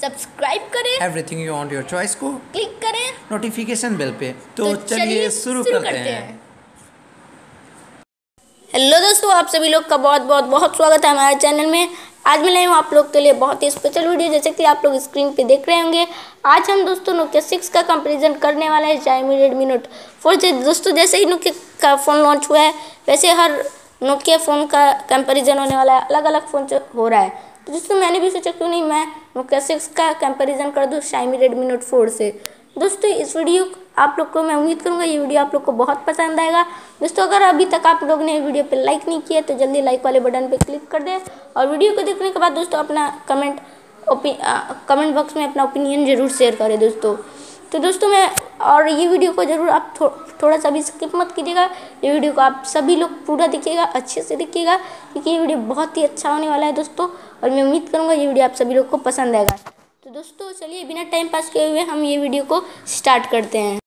Subscribe करें। Everything you want your choice को click करें। नोटिफिकेशन बेल पे। तो, तो चलिए शुरू करते करते हैं। हेलो दोस्तों आप सभी लोग का बहुत बहुत बहुत स्वागत है हमारे चैनल में। आज मैं लाई हूँ आप लोग के लिए बहुत ही स्पेशल वीडियो जैसे कि आप लोग स्क्रीन पे देख रहे होंगे। आज हम दोस्तों नोकिया सिक्स का कंपैरिजन करने वाले हैं चाइमी रेडमी नोट फोर दोस्तों जैसे ही नोकिया का फ़ोन लॉन्च हुआ है वैसे हर नोकिया फ़ोन का कंपेरिजन होने वाला है। अलग अलग फ़ोन हो रहा है। तो दोस्तों मैंने भी सोचा, क्यों नहीं मैं नोकिया सिक्स का कंपेरिजन कर दूँ शाइमी रेडमी नोट फोर से। दोस्तों, इस वीडियो आप लोग को मैं उम्मीद करूँगा ये वीडियो आप लोग को बहुत पसंद आएगा। दोस्तों, अगर अभी तक आप लोग ने वीडियो पर लाइक नहीं किया तो जल्दी लाइक वाले बटन पर क्लिक कर दें और वीडियो को देखने के बाद दोस्तों अपना कमेंट कमेंट बॉक्स में अपना ओपिनियन ज़रूर शेयर करें दोस्तों। तो दोस्तों मैं और ये वीडियो को ज़रूर आप थो, थोड़ा सा भी स्किप मत कीजिएगा। ये वीडियो को आप सभी लोग पूरा देखिएगा अच्छे से देखिएगा क्योंकि ये वीडियो बहुत ही अच्छा होने वाला है दोस्तों और मैं उम्मीद करूँगा ये वीडियो आप सभी लोग को पसंद आएगा। तो दोस्तों चलिए बिना टाइम पास किए हुए हम ये वीडियो को स्टार्ट करते हैं।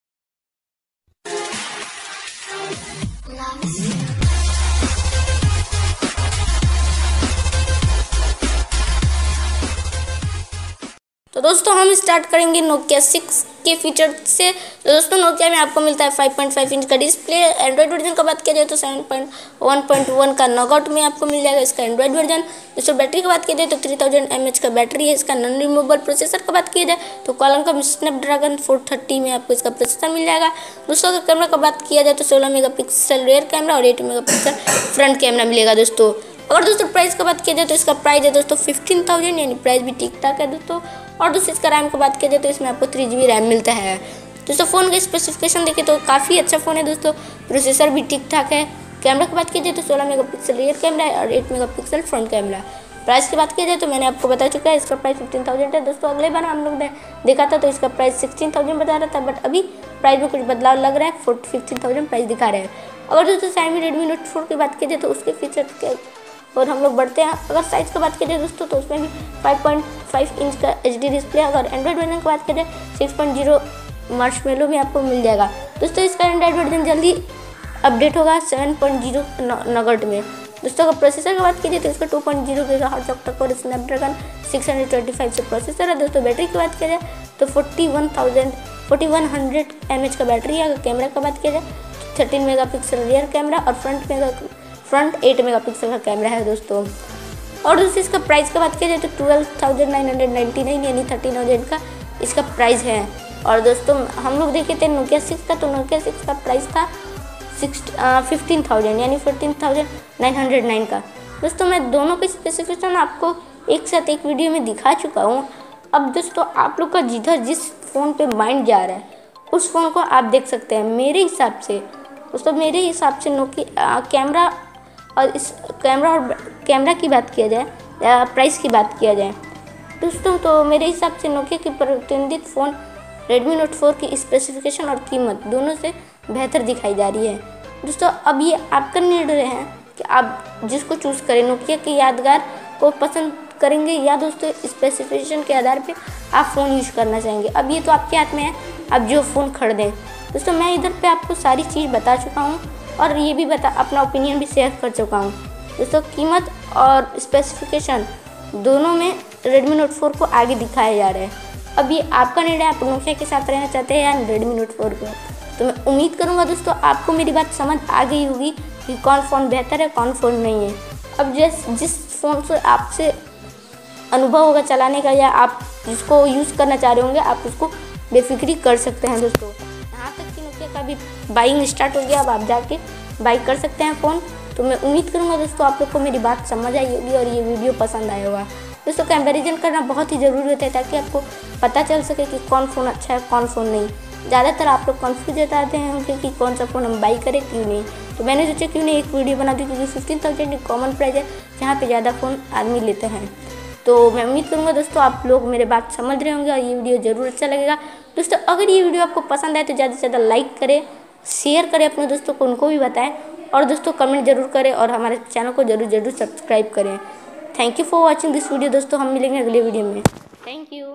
तो दोस्तों हम स्टार्ट करेंगे नोकिया सिक्स के फीचर से तो दोस्तों नोकिया में आपको मिलता है 5.5 इंच का डिस्प्ले एंड्रॉइड वर्जन का बात किया जाए तो 7.1.1 का नॉकआउट में आपको मिल जाएगा इसका एंड्रॉइड वर्जन दोस्तों बैटरी की बात किया जाए तो 3000 थाउज़ेंड एम एच का बैटरी है। इसका नॉन रिमूवेबल प्रोसेसर की बात किया जाए तो कॉलम का स्नैपड्रैगन फोर थर्टी में आपको इसका प्रोसेसर मिल जाएगा। दोस्तों, अगर कैमरा का बात किया जाए तो सोलह मेगा पिक्सल रेयर कैमरा और eight mega pixel front camera मिलेगा दोस्तों। और दोस्तों प्राइस की बात किया जाए तो इसका प्राइस है दोस्तों फिफ्टीन थाउज़ेंड यानी प्राइस भी ठीक ठाक है दोस्तों। और दोस्तों इसका रैम की बात किया जाए तो इसमें आपको थ्री जी रैम मिलता है। दोस्तों फ़ोन का स्पेसिफिकेशन देखिए तो काफ़ी अच्छा फ़ोन है दोस्तों। प्रोसेसर भी ठीक ठाक है। कैमरा की बात की जाए तो सोलह मेगा पिक्सल रियर कैमरा है और eight mega pixel front camera price की बात की जाए तो मैंने आपको बता चुका है, इसका प्राइस फिफ्टीन थाउज़ेंड है। दोस्तों, अगले बार हम लोग ने देखा था तो इसका प्राइस सिक्सटीन थाउज़ेंड बता रहा था बट अभी प्राइस में कुछ बदलाव लग रहा है। फोर्टी फिफ्टीन थाउज़ेंड प्राइस दिखा रहे हैं। अगर दोस्तों साइमी रेडमी नोट फोर की बात की जाए तो उसके फीचर के और हम लोग बढ़ते हैं। अगर साइज़ की बात करें दोस्तों तो उसमें भी 5.5 इंच का एचडी डिस्प्ले अगर एंड्रॉइड वर्जन की बात करें 6.0 मार्च मेलो में आपको मिल जाएगा। दोस्तों इसका एंड्रॉइड वर्जन जल्दी अपडेट होगा 7.0 नगट में। दोस्तों अगर प्रोसेसर की बात कीजिए तो इसका 2.0 पॉइंट ज़ीरो के हार्ट ऑक्टा और स्नैपड्रैगन 625 से प्रोसेसर है। दोस्तों बैटरी की बात जाए तो 41,000 4100 एमएच का बैटरी है। अगर कैमरा की बात किया जाए thirteen mega pixel rear camera और front mega front eight megapixel का कैमरा है। दोस्तों और दोस्तों इसका प्राइस का बात किया जाए तो twelve thousand nine hundred ninety nine यानी थर्टीन थाउज़ेंड का इसका प्राइस है। और दोस्तों, हम लोग देखे थे नोकिया सिक्स का तो नोकिया सिक्स का प्राइस था सिक्स फिफ्टीन थाउज़ेंड यानी fifteen thousand nine hundred nine का। दोस्तों, मैं दोनों के स्पेसिफिकेशन आपको एक साथ एक वीडियो में दिखा चुका हूँ। अब दोस्तों, आप लोग का जिधर जिस फ़ोन पे माइंड जा रहा है, उस फ़ोन को आप देख सकते हैं। मेरे हिसाब से, दोस्तों, मेरे हिसाब से नोकिया कैमरा और इस कैमरा और कैमरा की बात किया जाए, या प्राइस की बात किया जाए, दोस्तों तो मेरे हिसाब से नोकिया की प्रतिनिधित फ़ोन रेडमी नोट फोर की स्पेसिफिकेशन और कीमत दोनों से बेहतर दिखाई जा रही है। दोस्तों, अब ये आपका निर्णय है कि आप जिसको चूज़ करें नोकिया की यादगार को पसंद करेंगे या दोस्तों स्पेसिफिकेशन के आधार पे आप फ़ोन यूज़ करना चाहेंगे। अब ये तो आपके हाथ में है आप जो फ़ोन खरीदें। दोस्तों, मैं इधर पे आपको सारी चीज़ बता चुका हूँ। और ये भी बता, अपना ओपिनियन भी शेयर कर चुका हूँ। दोस्तों, कीमत और स्पेसिफिकेशन दोनों में रेडमी नोट फोर को आगे दिखाया जा रहा है। अब ये आपका निर्णय, आप नोकिया के साथ रहना चाहते हैं या रेडमी नोट फोर को? तो मैं उम्मीद करूँगा दोस्तों, आपको मेरी बात समझ आ गई होगी कि कौन फ़ोन बेहतर है, कौन फ़ोन नहीं है। अब जिस जिस फ़ोन से आपसे अनुभव होगा चलाने का या आप जिसको यूज़ करना चाह रहे होंगे, आप उसको बेफिक्री कर सकते हैं दोस्तों। बाइंग स्टार्ट हो गया, अब आप जाके बाई कर सकते हैं फ़ोन तो मैं उम्मीद करूँगा दोस्तों, आप लोग को मेरी बात समझ आई होगी और ये वीडियो पसंद आया होगा। दोस्तों कंपेरिजन करना बहुत ही ज़रूरी होता है ताकि आपको पता चल सके कि कौन फ़ोन अच्छा है, कौन फ़ोन नहीं। ज़्यादातर आप लोग कन्फ्यूज़ रहते हैं कि कौन सा फ़ोन हम बाई करें, क्यों नहीं। तो मैंने सोचा क्यों नहीं एक वीडियो बना दी, क्योंकि फिफ्टीन थाउज़ेंड कॉमन प्राइस है, जहाँ पे ज़्यादा फ़ोन आदमी लेते हैं। तो मैं उम्मीद करूँगा दोस्तों, आप लोग मेरे बात समझ रहे होंगे और ये वीडियो ज़रूर अच्छा लगेगा। दोस्तों, अगर ये वीडियो आपको पसंद आए तो ज़्यादा से ज़्यादा लाइक करें शेयर करें अपने दोस्तों को, उनको भी बताएँ और दोस्तों कमेंट ज़रूर करें और हमारे चैनल को ज़रूर ज़रूर सब्सक्राइब करें। Thank you for watching this video दोस्तों हम मिलेंगे अगले वीडियो में। Thank you